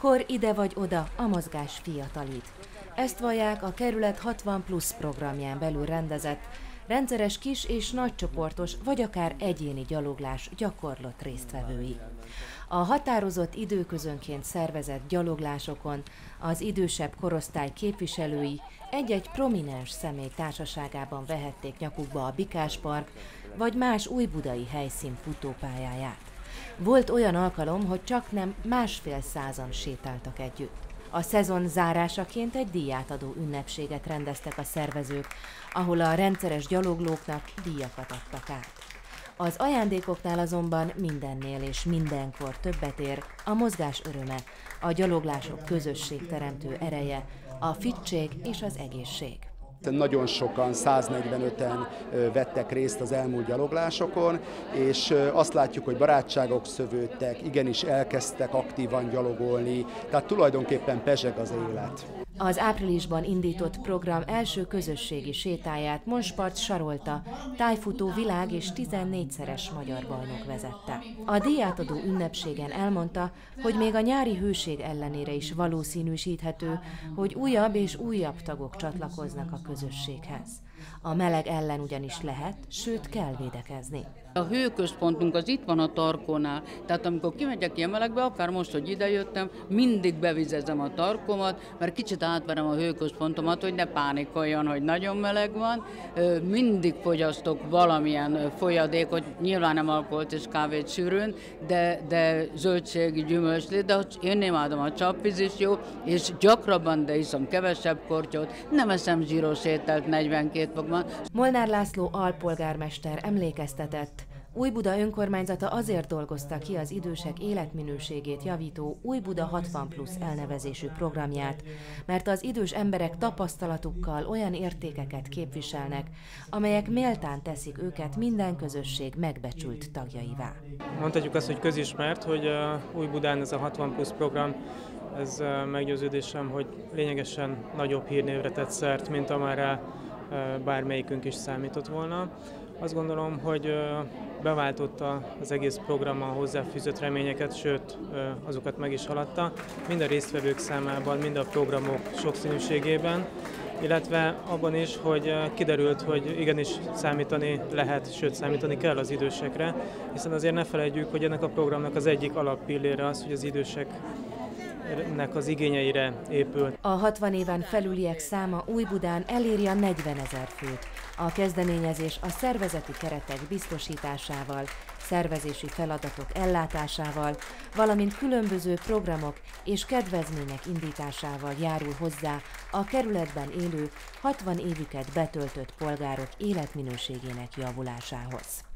Kor ide vagy oda, a mozgás fiatalít. Ezt vallják a Kerület 60 Plus programján belül rendezett, rendszeres kis és nagycsoportos, vagy akár egyéni gyaloglás gyakorlott résztvevői. A határozott időközönként szervezett gyaloglásokon az idősebb korosztály képviselői egy-egy prominens személy társaságában vehették nyakukba a Bikáspark vagy más újbudai helyszín futópályáját. Volt olyan alkalom, hogy csak nem másfél százan sétáltak együtt. A szezon zárásaként egy díjátadó ünnepséget rendeztek a szervezők, ahol a rendszeres gyaloglóknak díjakat adtak át. Az ajándékoknál azonban mindennél és mindenkor többet ér a mozgás öröme, a gyaloglások közösségteremtő ereje, a fittség és az egészség. Nagyon sokan, 145-en vettek részt az elmúlt gyaloglásokon, és azt látjuk, hogy barátságok szövődtek, igenis elkezdtek aktívan gyalogolni, tehát tulajdonképpen pezseg az élet. Az áprilisban indított program első közösségi sétáját Monspart Sarolta, tájfutó világ és 14-szeres magyar bajnok vezette. A díjátadó ünnepségen elmondta, hogy még a nyári hőség ellenére is valószínűsíthető, hogy újabb és újabb tagok csatlakoznak a közösséghez. A meleg ellen ugyanis lehet, sőt kell védekezni. A hőközpontunk az itt van a tarkónál, tehát amikor kimegyek ilyen melegbe, akár most, hogy idejöttem, mindig bevizezem a tarkomat, mert kicsit átverem a hőközpontomat, hogy ne pánikoljon, hogy nagyon meleg van. Mindig fogyasztok valamilyen folyadékot, nyilván nem alkoholt és kávét sűrűn, de, de zöldség, gyümölcslé, de én imádom a csapvíz is jó, és gyakrabban, de iszom kevesebb kortyot, nem eszem zsíros ételt 42 fokban. Molnár László alpolgármester emlékeztetett, Új-Buda önkormányzata azért dolgozta ki az idősek életminőségét javító Új-Buda 60 plusz elnevezésű programját, mert az idős emberek tapasztalatukkal olyan értékeket képviselnek, amelyek méltán teszik őket minden közösség megbecsült tagjaivá. Mondhatjuk azt, hogy közismert, hogy Új-Budán ez a 60 plusz program ez meggyőződésem, hogy lényegesen nagyobb hírnévre tett szert, mint amára bármelyikünk is számított volna. Azt gondolom, hogy beváltotta az egész program a hozzáfűzött reményeket, sőt azokat meg is haladta, mind a résztvevők számában, mind a programok sokszínűségében, illetve abban is, hogy kiderült, hogy igenis számítani lehet, sőt számítani kell az idősekre, hiszen azért ne felejtjük, hogy ennek a programnak az egyik alappillére az, hogy az idősek nek az igényeire épült. A 60 éven felüliek száma Új-Budán eléri a 40 ezer főt. A kezdeményezés a szervezeti keretek biztosításával, szervezési feladatok ellátásával, valamint különböző programok és kedvezmények indításával járul hozzá a kerületben élő 60 évüket betöltött polgárok életminőségének javulásához.